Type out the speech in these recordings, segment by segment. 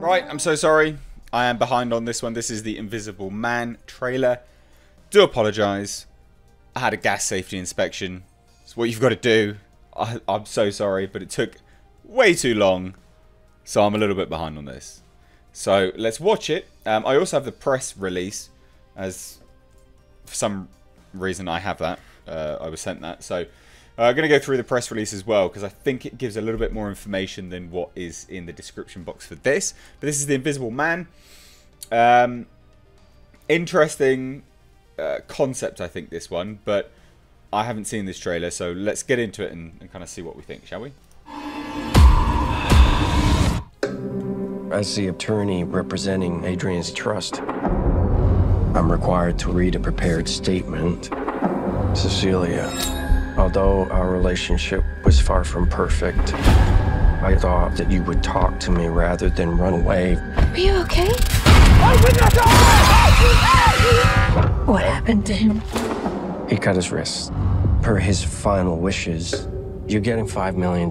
Right, I'm so sorry. I am behind on this one. This is the Invisible Man trailer. Do apologise. I had a gas safety inspection. It's what you've got to do. I, I'm so sorry, but it took way too long. So I'm a little bit behind on this. So let's watch it. Um, I also have the press release, as for some reason I have that. Uh, I was sent that. So I'm going to go through the press release as well because I think it gives a little bit more information than what is in the description box for this. But this is the Invisible Man. Um, interesting uh, concept, I think, this one. But I haven't seen this trailer, so let's get into it and, and kind of see what we think, shall we? As the attorney representing Adrian's trust, I'm required to read a prepared statement. Cecilia, although our relationship was far from perfect, I thought that you would talk to me rather than run away. Are you okay? What happened to him? He cut his wrist. Per his final wishes, you're getting $5 million.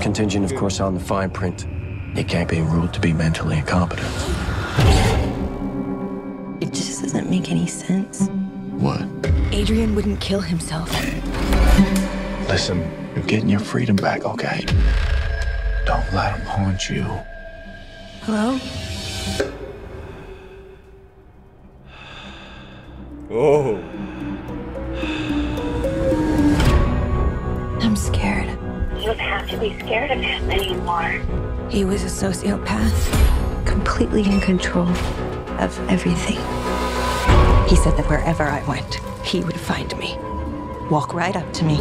Contingent, of course, on the fine print. He can't be ruled to be mentally incompetent. It just doesn't make any sense. What? Adrian wouldn't kill himself. Listen, you're getting your freedom back, okay? Don't let him haunt you. Hello? Oh. I'm scared. You don't have to be scared of him anymore. He was a sociopath, completely in control of everything. He said that wherever I went, he would find me, walk right up to me,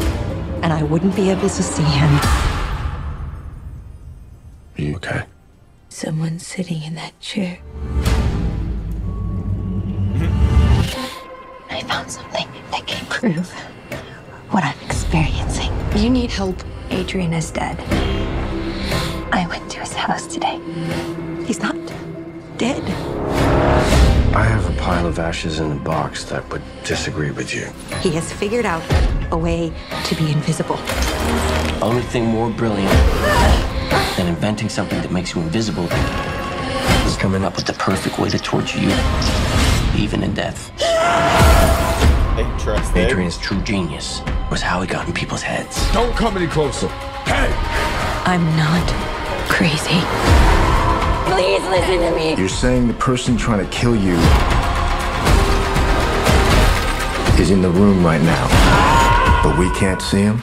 and I wouldn't be able to see him. Are you okay? Someone sitting in that chair. Mm-hmm. I found something that can prove what I'm experiencing. You need help. Adrian is dead. I went to his house today. He's not dead. I have a pile of ashes in a box that would disagree with you. He has figured out a way to be invisible. Only thing more brilliant than inventing something that makes you invisible is coming up with the perfect way to torture you, even in death. Interesting. Adrian's true genius was how he got in people's heads. Don't come any closer. Hey! I'm not crazy. Please listen to me. You're saying the person trying to kill you is in the room right now, but we can't see him?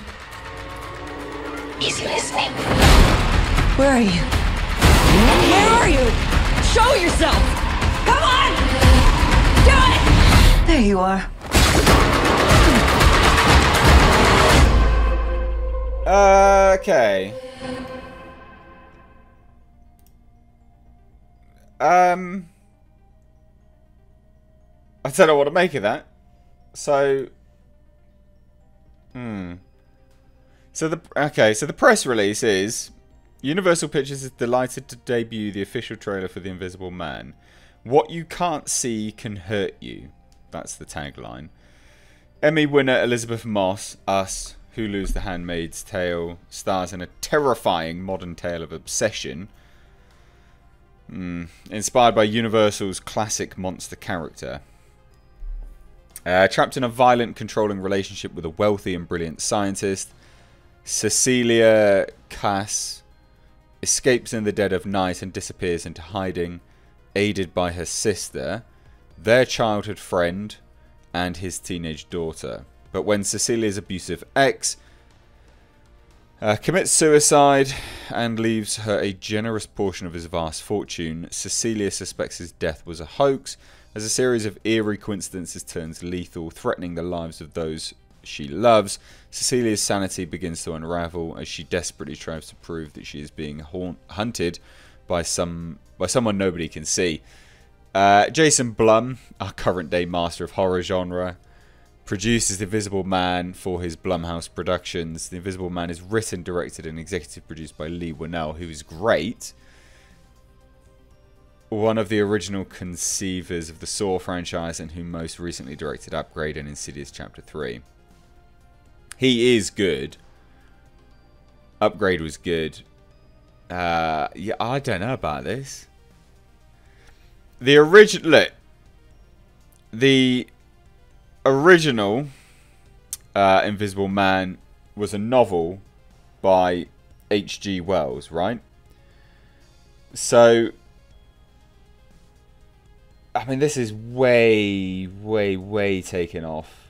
He's listening. Where are you? Where are you? Show yourself! Come on! Do it! There you are. Uh, okay. Um, I don't know what to make of that. So, hmm. So the okay, so the press release is Universal Pictures is delighted to debut the official trailer for The Invisible Man. What you can't see can hurt you. That's the tagline. Emmy winner Elisabeth Moss, Us, *Who Hulu's The Handmaid's Tale, stars in a terrifying modern tale of obsession. Mm, inspired by Universal's classic monster character. Uh, trapped in a violent, controlling relationship with a wealthy and brilliant scientist, Cecilia Kass escapes in the dead of night and disappears into hiding, aided by her sister, their childhood friend, and his teenage daughter. But when Cecilia's abusive ex uh, commits suicide and leaves her a generous portion of his vast fortune, Cecilia suspects his death was a hoax as a series of eerie coincidences turns lethal, threatening the lives of those she loves. Cecilia's sanity begins to unravel as she desperately tries to prove that she is being haunt- hunted by some by someone nobody can see. Uh, Jason Blum, our current day master of horror genre, produces The Invisible Man for his Blumhouse Productions. The Invisible Man is written, directed, and executive produced by Leigh Whannell, who is great. One of the original conceivers of the Saw franchise and who most recently directed Upgrade and Insidious Chapter 3. He is good. Upgrade was good. Uh, yeah, I don't know about this. The original, look, the original uh, Invisible Man was a novel by H.G. Wells, right? So, I mean, this is way, way, way taken off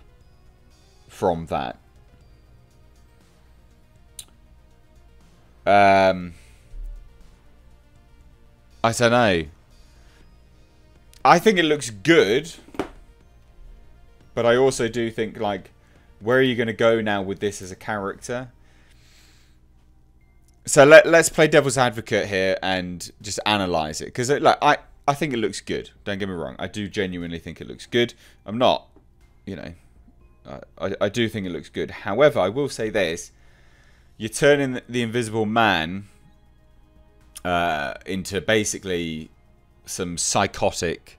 from that. Um, I don't know. I think it looks good, but I also do think like, where are you going to go now with this as a character? So let let's play devil's advocate here and just analyze it because like I I think it looks good. Don't get me wrong. I do genuinely think it looks good. I'm not, you know, I I do think it looks good. However, I will say this: you're turning the Invisible Man uh, into basically some psychotic,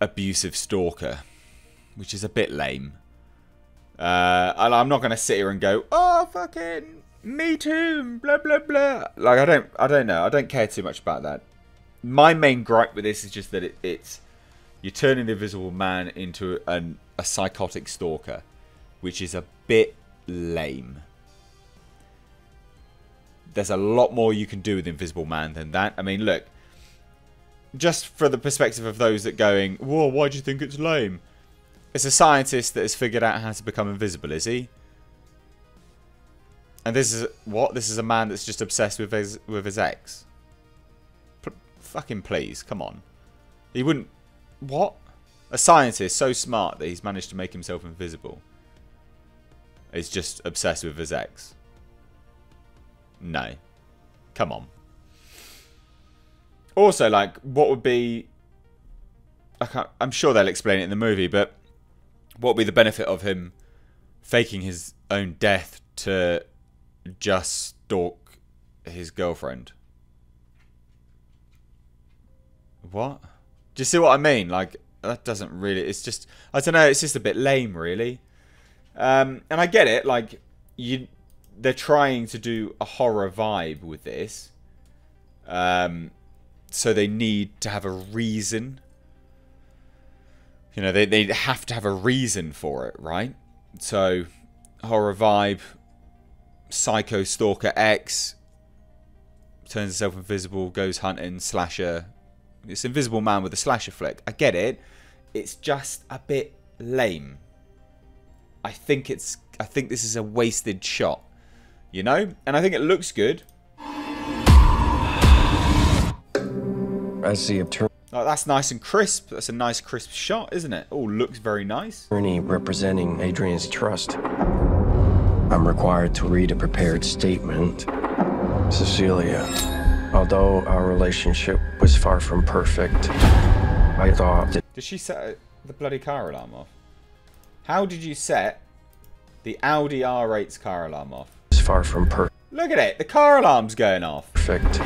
abusive stalker, which is a bit lame. Uh, I'm not going to sit here and go, oh, fucking me too, blah blah blah. Like I don't, I don't know, I don't care too much about that. My main gripe with this is just that it, it's you're turning the Invisible Man into an, a psychotic stalker, which is a bit lame. There's a lot more you can do with Invisible Man than that. I mean, look, just for the perspective of those that going, whoa, why do you think it's lame? It's a scientist that has figured out how to become invisible, is he? And this is what? This is a man that's just obsessed with his with his ex. P fucking please, come on. He wouldn't. What? A scientist so smart that he's managed to make himself invisible. Is just obsessed with his ex. No. Come on. Also, like, what would be... I can't, I'm sure they'll explain it in the movie, but what would be the benefit of him faking his own death to just stalk his girlfriend? What? Do you see what I mean? Like, that doesn't really... It's just... I don't know, it's just a bit lame, really. Um, and I get it, like, you they're trying to do a horror vibe with this. Um, so they need to have a reason. You know, they, they have to have a reason for it, right? So, horror vibe, Psycho Stalker X, turns himself invisible, goes hunting, slasher. It's Invisible Man with a slasher flick. I get it. It's just a bit lame. I think it's I think this is a wasted shot. You know? And I think it looks good. I see attorney Oh, that's nice and crisp. That's a nice crisp shot, isn't it? Oh, looks very nice. Attorney representing Adrian's trust. I'm required to read a prepared statement. Cecilia, although our relationship was far from perfect, I thought that... Did she set the bloody car alarm off? How did you set the Audi R8's car alarm off? Was far from perfect. Look at it. The car alarm's going off. Perfect.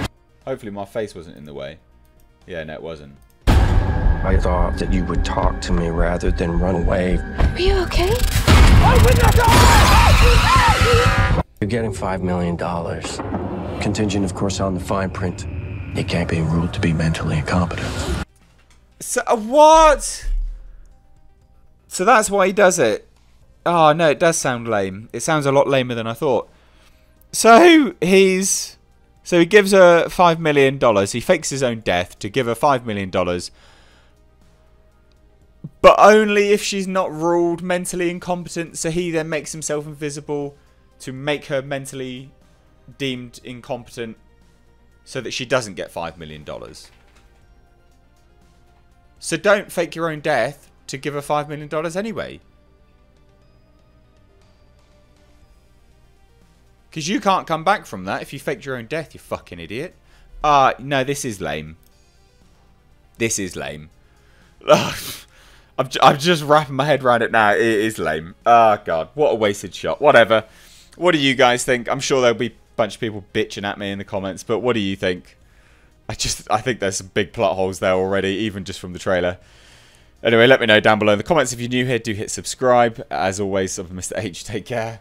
Hopefully my face wasn't in the way. Yeah, no, it wasn't. I thought that you would talk to me rather than run away. Are you okay? You're getting $5 million. Contingent, of course, on the fine print. He can't be ruled to be mentally incompetent. So, uh, what? So that's why he does it. Oh, no, it does sound lame. It sounds a lot lamer than I thought. So, he's... So he gives her $5 million. He fakes his own death to give her $5 million. But only if she's not ruled mentally incompetent. So he then makes himself invisible to make her mentally deemed incompetent so that she doesn't get $5 million. So don't fake your own death to give her $5 million anyway. Because you can't come back from that if you faked your own death, you fucking idiot. Ah, uh, no, this is lame. This is lame. I'm, just wrapping my head around it now. It is lame. Ah, oh, God. What a wasted shot. Whatever. What do you guys think? I'm sure there'll be a bunch of people bitching at me in the comments, but what do you think? I just, I think there's some big plot holes there already, even just from the trailer. Anyway, let me know down below in the comments. If you're new here, do hit subscribe. As always, I'm Mr. H. Take care.